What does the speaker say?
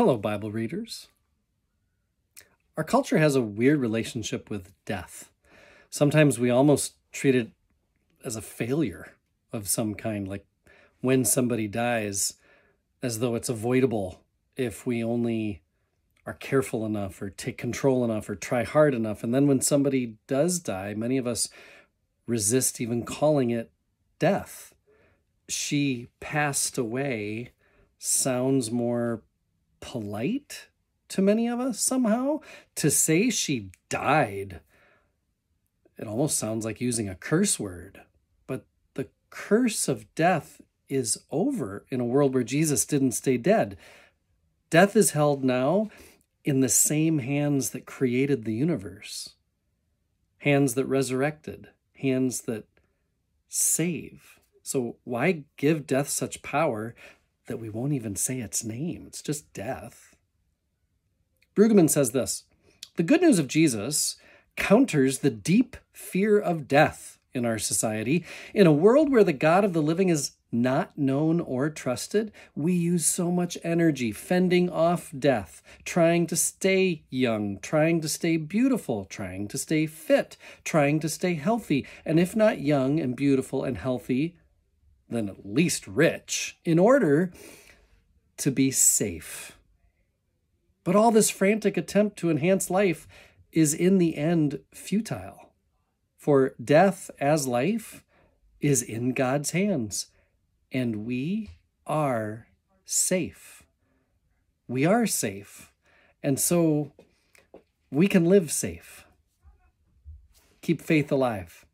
Hello, Bible readers. Our culture has a weird relationship with death. Sometimes we almost treat it as a failure of some kind, like when somebody dies, as though it's avoidable if we only are careful enough or take control enough or try hard enough. And then when somebody does die, many of us resist even calling it death. She passed away sounds more polite to many of us somehow. To say she died, it almost sounds like using a curse word. But the curse of death is over in a world where Jesus didn't stay dead. Death is held now in the same hands that created the universe hands that resurrected, hands that save. So, why give death such power that we won't even say its name. It's just death. Brueggemann says this The good news of Jesus counters the deep fear of death in our society. In a world where the God of the living is not known or trusted, we use so much energy fending off death, trying to stay young, trying to stay beautiful, trying to stay fit, trying to stay healthy. And if not young and beautiful and healthy, then at least rich, in order to be safe. But all this frantic attempt to enhance life is in the end futile. For death as life is in God's hands, and we are safe. We are safe. And so we can live safe. Keep faith alive.